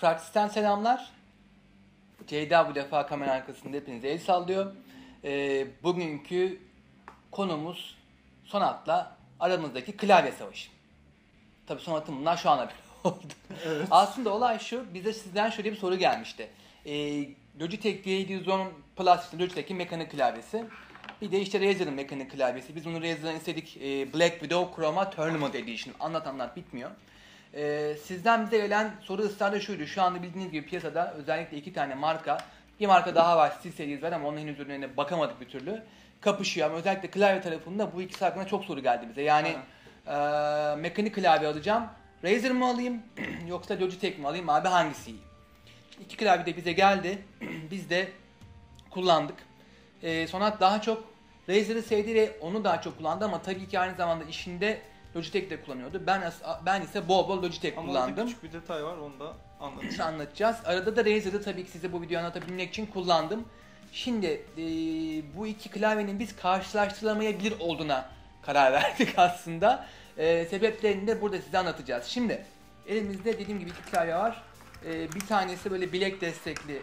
Praksisten selamlar. Ceyda bu defa kamera arkasında hepinize el sallıyor. Ee, bugünkü konumuz Sonat'la aramızdaki klavye savaşı. Tabii Sonat'ın bunlar şu ana bile oldu. Aslında olay şu, bize sizden şöyle bir soru gelmişti. Ee, Logitech G710 Plus, Logitech'in mekanik klavyesi. Bir de işte Razer'ın mekanik klavyesi. Biz bunu Razer'dan istedik e, Black Widow Chroma Tournament Edition. Anlat anlat bitmiyor. Ee, sizden bize gelen soru ısrarla şuydu. Şu anda bildiğiniz gibi piyasada özellikle iki tane marka, bir marka daha var, Steel Series var ama onun henüz ürünlerine bakamadık bir türlü. Kapışıyor ama özellikle klavye tarafında bu ikisi hakkında çok soru geldi bize. Yani e, mekanik klavye alacağım. Razer mı alayım yoksa Logitech mi alayım abi hangisi iyi? İki klavye de bize geldi. Biz de kullandık. Ee, Sonat daha çok Razer'ı sevdi ve onu daha çok kullandı ama tabii ki aynı zamanda işinde Logitech de kullanıyordu. Ben ben ise bol bol Logitech Ama kullandım. küçük bir detay var onu da. Şimdi anlatacağız. Arada da Razer'ı tabii ki size bu videoyu anlatabilmek için kullandım. Şimdi e, bu iki klavyenin biz karşılaştırılamayabilir olduğuna karar verdik aslında. E, sebeplerini de burada size anlatacağız. Şimdi elimizde dediğim gibi iki klavye var. E, bir tanesi böyle bilek destekli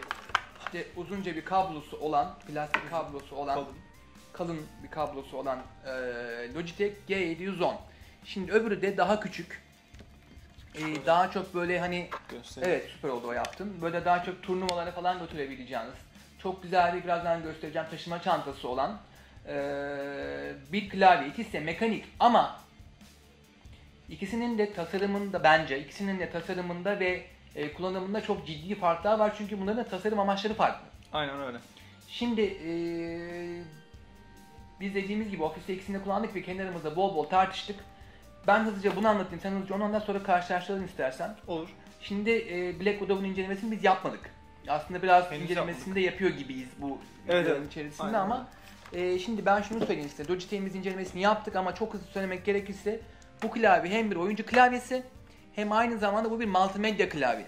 işte uzunca bir kablosu olan, plastik kablosu olan Kalın. kalın bir kablosu olan e, Logitech G710. Şimdi öbürü de daha küçük. E, daha çok böyle hani Göstereyim. evet süper oldu o yaptın. Böyle daha çok turnuvalara falan götürebileceğiniz. Çok güzel bir birazdan göstereceğim taşıma çantası olan e, bir klavye. İkisi de mekanik ama ikisinin de tasarımında bence ikisinin de tasarımında ve e, kullanımında çok ciddi farklar var. Çünkü bunların da tasarım amaçları farklı. Aynen öyle. Şimdi eee, biz dediğimiz gibi ofiste ikisini kullandık ve kendi aramızda bol bol tartıştık. Ben hızlıca bunu anlatayım, sen hızlıca onu ondan sonra karşılaştıralım istersen. Olur. Şimdi eee Black Widow'un incelemesini biz yapmadık. Aslında biraz Henüz incelemesini de yapıyor gibiyiz bu Evet, videonun evet. içerisinde Aynen ama eee, şimdi ben şunu söyleyeyim size. Logitech'imiz incelemesini yaptık ama çok hızlı söylemek gerekirse bu klavye hem bir oyuncu klavyesi hem aynı zamanda bu bir multimedya klavye.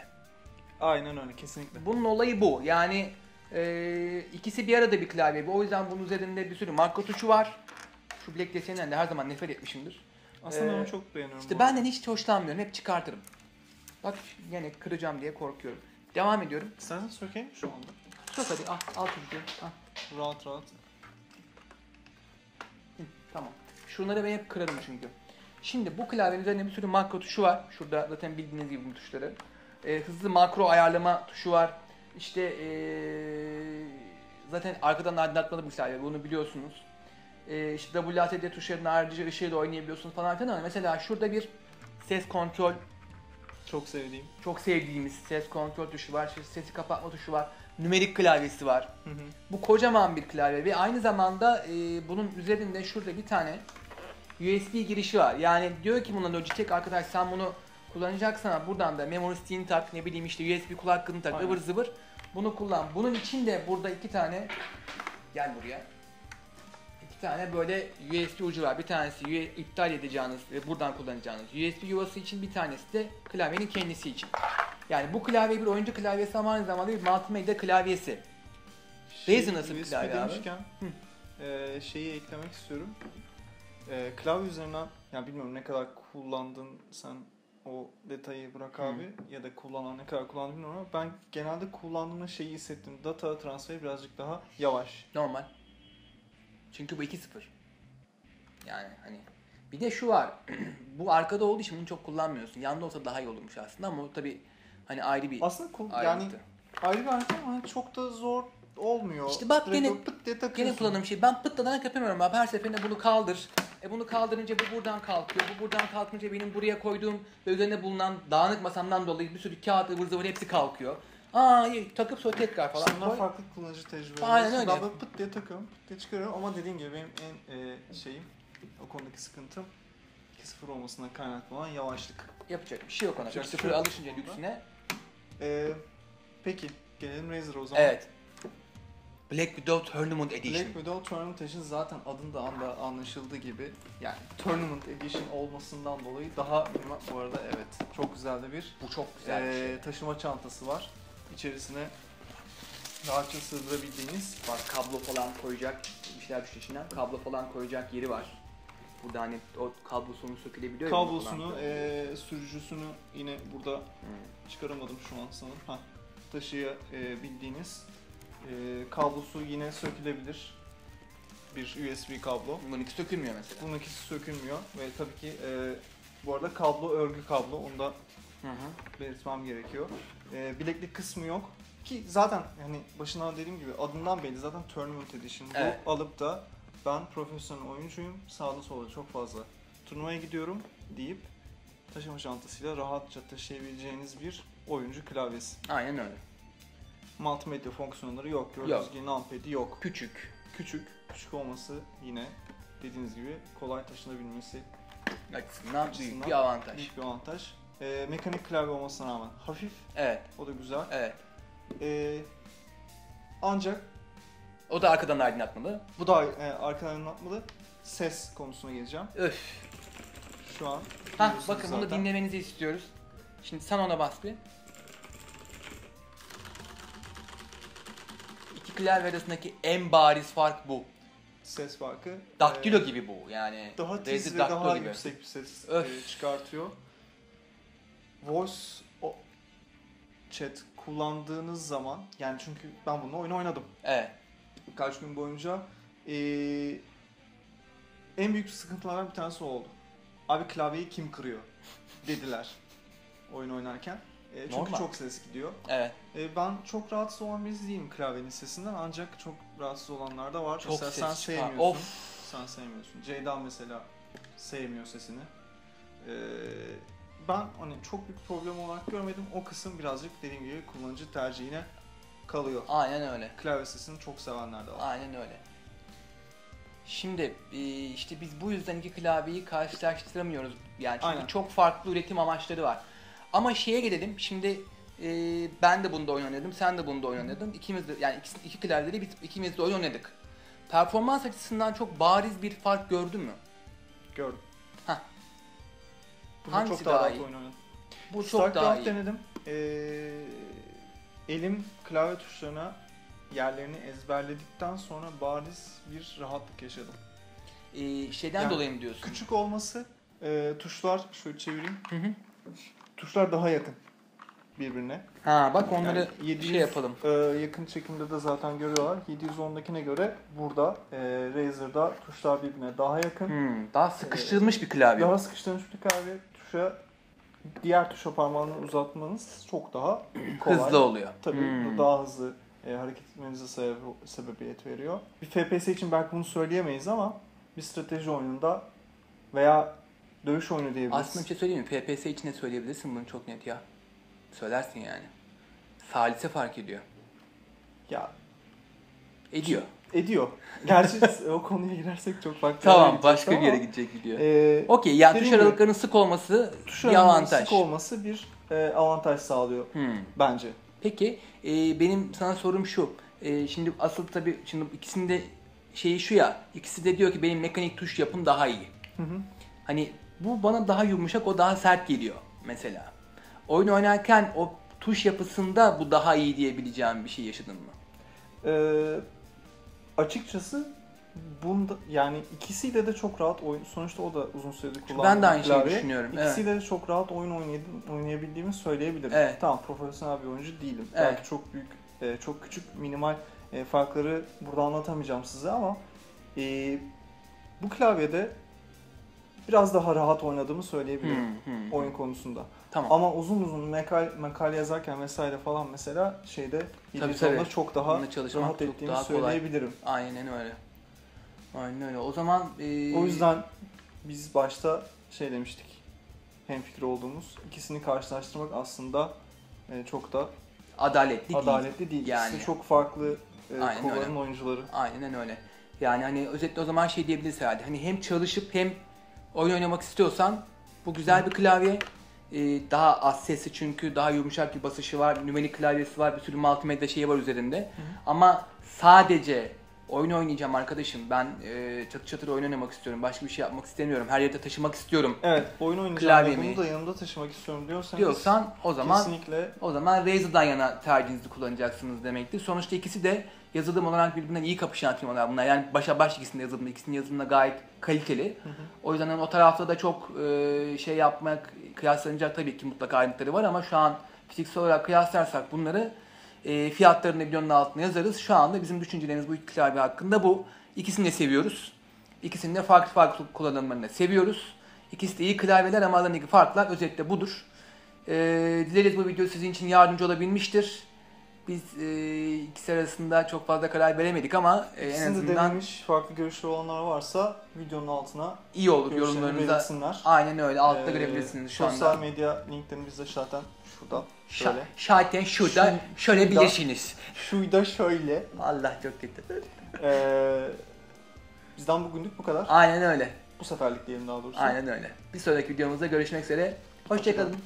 Aynen öyle kesinlikle. Bunun olayı bu. Yani e, ikisi bir arada bir klavye. O yüzden bunun üzerinde bir sürü marka tuşu var. Şu Black deseninden de her zaman nefret etmişimdir. Aslında Ee, onu çok beğeniyorum. İşte bu benden hiç hoşlanmıyorum. Hep çıkartırım. Bak yine kıracağım diye korkuyorum. Devam ediyorum. İstersen sökeyim şu anda. Sok hadi al, al çocuğu. Al. Rahat rahat. Hı, tamam. Şunları ben hep kırarım çünkü. Şimdi bu klavyenin üzerinde bir sürü makro tuşu var. Şurada zaten bildiğiniz gibi bu tuşları. Ee, hızlı makro ayarlama tuşu var. İşte ee, zaten arkadan aydınlatmalı bir klavye bunu biliyorsunuz. Ee, işte WASD tuşlarının ayrıca ışığıyla oynayabiliyorsunuz falan filan ama mesela şurada bir ses kontrol Çok sevdiğim. çok sevdiğimiz ses kontrol tuşu var. sesi kapatma tuşu var. Nümerik klavyesi var. Hı hı. Bu kocaman bir klavye ve aynı zamanda e, bunun üzerinde şurada bir tane USB girişi var. Yani diyor ki buna Logitech arkadaş sen bunu kullanacaksan buradan da memory stick'ini tak ne bileyim işte USB kulaklığını tak Aynen. ıvır zıvır bunu kullan. Bunun için de burada iki tane gel buraya. İki tane böyle USB ucu var. Bir tanesi iptal edeceğiniz ve buradan kullanacağınız USB yuvası için bir tanesi de klavyenin kendisi için. Yani bu klavye bir oyuncu klavyesi ama aynı zamanda bir multimedya klavyesi. Razer nasıl bir USB klavye abi? demişken e, şeyi eklemek istiyorum. E, klavye üzerinden, yani bilmiyorum ne kadar kullandın sen o detayı bırak abi ya da kullanan ne kadar kullandın bilmiyorum ama ben genelde kullandığımda şeyi hissettim. Data transferi birazcık daha yavaş. Normal. Çünkü bu 2-0. Yani hani bir de şu var. bu arkada olduğu için bunu çok kullanmıyorsun. Yanda olsa daha iyi olurmuş aslında ama o tabii hani ayrı bir Aslında kul- yani ayrıntı. ayrı bir hareket ama çok da zor olmuyor. İşte bak Direkt gene- pıt diye Gene takıyorsun. kullandığım şey. Ben pıtladanak yapamıyorum abi. Her seferinde bunu kaldır. E bunu kaldırınca bu buradan kalkıyor. Bu buradan kalkınca benim buraya koyduğum ve üzerine bulunan dağınık masamdan dolayı bir sürü kağıt ıvır zıvır hepsi kalkıyor. Aa iyi takıp sonra tekrar falan Bunlar koy. farklı kullanıcı tecrübeleri. Aynen Ben öyle. böyle pıt diye takıyorum, pıt diye çıkarıyorum ama dediğim gibi benim en e, şeyim, o konudaki sıkıntım 2-0 olmasından kaynaklı olan yavaşlık. Yapacak bir şey yok ona. Yapacak bir 3-0 şey yok. alışınca lüksüne. E, peki, gelelim Razer'a o zaman. Evet. Black Widow Tournament Edition. Black Widow Tournament Edition zaten adında anda anlaşıldığı gibi yani Tournament Edition olmasından dolayı daha bu arada evet çok güzel de bir Bu çok güzel bir şey. e, taşıma çantası var. İçerisine rahatça sığdırabildiğiniz Bak kablo falan koyacak bir şeyler düştü içinden. Kablo falan koyacak yeri var. Burada hani o kablosunu sökülebiliyor. Kablosunu, e, sürücüsünü yine burada Hmm. çıkaramadım şu an sanırım. Ha, taşıyabildiğiniz e, kablosu yine sökülebilir. Bir USB kablo. Bununki sökülmüyor mesela. Bunun ikisi sökülmüyor ve tabii ki e, bu arada kablo örgü kablo. Onu da Hı hı. belirtmem gerekiyor. E, bileklik kısmı yok. Ki zaten hani başından dediğim gibi adından belli zaten Tournament Edition. Bu Evet. alıp da ben profesyonel oyuncuyum. Sağda solda çok fazla turnuvaya gidiyorum deyip taşıma çantasıyla rahatça taşıyabileceğiniz bir oyuncu klavyesi. Aynen öyle. Multimedya fonksiyonları yok. Gördüğünüz Yok. gibi numpad'i yok. Küçük. Küçük, küçük olması yine dediğiniz gibi kolay taşınabilmesi Açısından büyük bir avantaj. büyük bir avantaj. Ee, mekanik klavye olmasına rağmen hafif, Evet. o da güzel. Evet. Ee, ancak O da arkadan aydınlatmalı. bu da e, arkadan anlatmalı. Ses konusuna geleceğim. Öf. Şu an duyuyorsunuz bakın bunu zaten. dinlemenizi istiyoruz. Şimdi sen ona bas bir. İki klavye arasındaki en bariz fark bu. Ses farkı. Daktilo e, gibi bu yani. Daha tiz ve daha gibi. yüksek bir ses Öf. e, çıkartıyor. Voice o chat kullandığınız zaman yani çünkü ben bununla oyun oynadım. Evet. Birkaç gün boyunca ee, en büyük sıkıntılardan bir tanesi oldu. Abi klavyeyi kim kırıyor dediler oyun oynarken. E, çünkü Normal. çok ses gidiyor. Evet. E, ben çok rahatsız olan birisi değilim klavyenin sesinden ancak çok rahatsız olanlar da var. Çok mesela ses sen çıkar. sevmiyorsun. Of. Sen sevmiyorsun. Ceyda mesela sevmiyor sesini. E, ben hani çok büyük problem olarak görmedim. O kısım birazcık dediğim gibi kullanıcı tercihine kalıyor. Aynen öyle. Klavye sesini çok sevenler de var. Aynen öyle. Şimdi e, işte biz bu yüzden iki klavyeyi karşılaştıramıyoruz. Yani çünkü Aynen. çok farklı üretim amaçları var. Ama şeye gelelim. Şimdi e, ben de bunda oyun oynadım, sen de bunda oyun oynadın. İkimiz de yani iki, iki klavyede biz ikimiz de oyun oynadık. Performans açısından çok bariz bir fark gördün mü? Gördüm. Hah. Bunda Hangisi çok daha, daha iyi? oyun oynadım. Bu çok daha iyi. denedim. Ee, elim klavye tuşlarına yerlerini ezberledikten sonra bariz bir rahatlık yaşadım. E, şeyden Yani dolayı mı diyorsun? Küçük olması, e, tuşlar şöyle çevireyim. Hı hı. Tuşlar daha yakın birbirine. Ha bak onları Yani 700 şey yapalım. e, yakın çekimde de zaten görüyorlar. 710'dakine göre burada e, Razer'da tuşlar birbirine daha yakın. Hmm, daha sıkıştırılmış bir klavye. Daha sıkıştırılmış bir klavye tuşa diğer tuşa parmağını uzatmanız çok daha kolay. Hızlı oluyor. Tabii Hmm. daha hızlı e, hareket etmenize sebep, sebebiyet veriyor. Bir FPS için belki bunu söyleyemeyiz ama bir strateji oyununda veya dövüş oyunu diyebiliriz. Aslında bir şey söyleyeyim mi? PPS için de söyleyebilirsin bunu çok net ya. Söylersin yani. Salise fark ediyor. Ya Ediyor. ediyor. Gerçi o konuya girersek çok farklı. Tamam başka bir yere gidecek video. E, Okey yani tuş dediğim gibi, aralıklarının sık olması tuş bir aralarının avantaj. sık olması bir e, avantaj sağlıyor Hmm. bence. Peki e, benim sana sorum şu. E, şimdi asıl tabii şimdi ikisinde şeyi şu ya. İkisi de diyor ki benim mekanik tuş yapım daha iyi. Hı hı. Hani bu bana daha yumuşak o daha sert geliyor mesela. Oyun oynarken o tuş yapısında bu daha iyi diyebileceğim bir şey yaşadın mı? Ee, açıkçası bunda yani ikisiyle de çok rahat oyun. Sonuçta o da uzun süredir kullandığım Ben de aynı şeyi klavye. düşünüyorum. Evet. İkisiyle de çok rahat oyun oynayabildim, oynayabildiğimi söyleyebilirim. Evet. Tamam profesyonel bir oyuncu değilim. Evet. Belki çok büyük, e, çok küçük minimal e, farkları burada anlatamayacağım size ama e, bu klavyede biraz daha rahat oynadığımı söyleyebilirim Hmm, hmm. oyun konusunda. Tamam. Ama uzun uzun makal, makale yazarken vesaire falan mesela şeyde Tabii, tabii. çok daha rahat çok ettiğimi daha kolay. söyleyebilirim. Aynen öyle. Aynen öyle. O zaman e, O yüzden biz başta şey demiştik. Hemfikir olduğumuz ikisini karşılaştırmak aslında e, çok da adaletli değil. adaletli değil. Yani. İkisi çok farklı e, Aynen öyle. oyuncuları. Aynen öyle. Yani hani özetle o zaman şey diyebiliriz herhalde. Hani hem çalışıp hem oyun oynamak istiyorsan bu güzel bir klavye. Ee, daha az sesi çünkü daha yumuşak bir basışı var. Nümerik klavyesi var. Bir sürü multimedya şeyi var üzerinde. Ama sadece oyun oynayacağım arkadaşım. Ben e, çatır çatır oyun oynamak istiyorum. Başka bir şey yapmak istemiyorum. Her yerde taşımak istiyorum Evet, oyun oynayacağım ve Klavyemi- bunu da yanımda taşımak istiyorum diyorsanız diyorsan o zaman kesinlikle o zaman Razer'dan yana tercihinizi kullanacaksınız demektir. Sonuçta ikisi de yazılım olarak birbirinden iyi kapışan firmalar bunlar. Yani başa baş ikisinin yazılımı, ikisinin yazılımı da gayet kaliteli. O yüzden hani o tarafta da çok e, şey yapmak, kıyaslanacak tabii ki mutlaka ayrıntıları var ama şu an fiziksel olarak kıyaslarsak bunları e, fiyatlarını videonun altına yazarız. Şu anda bizim düşüncelerimiz bu iki klavye hakkında bu. İkisini de seviyoruz. İkisini de farklı farklı kullanımlarını seviyoruz. İkisi de iyi klavyeler ama aralarındaki farklar özetle budur. E, dileriz bu video sizin için yardımcı olabilmiştir. Biz e, ikisi arasında çok fazla karar veremedik ama e, en İkisini de azından denemiş farklı görüşleri olanlar varsa videonun altına iyi olur görüşlerini yorumlarınıza. belirtsinler. Aynen öyle. Altta Ee, görebilirsiniz şu Sosyal anda. medya linklerimiz de zaten şurada. Şa- Şöyle. Zaten şurada Şu- şöyle şurada. bilirsiniz. Şuyda şöyle. Allah çok kötü. Ee, bizden bugünlük bu kadar. Aynen öyle. Bu seferlik diyelim daha doğrusu. Aynen öyle. Bir sonraki videomuzda görüşmek üzere. Hoşçakalın.